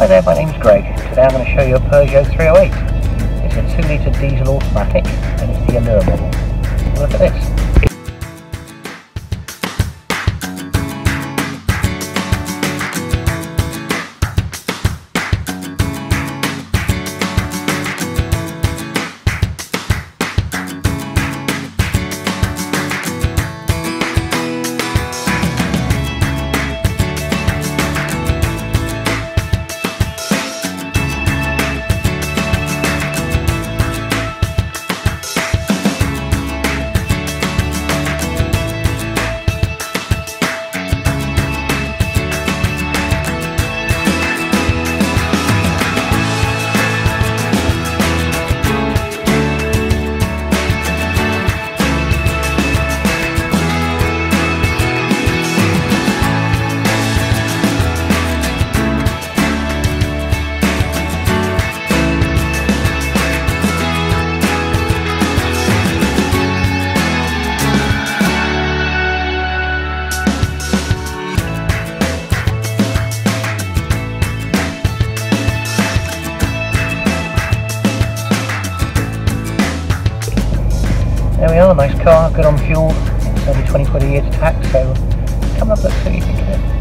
Hi there, my name's Greg. Today I'm going to show you a Peugeot 308. It's a 2 litre diesel automatic and it's the Allure model. Look at this. There we are, nice car, good on fuel. Only 20 quid a year to tax, so come up and have a look,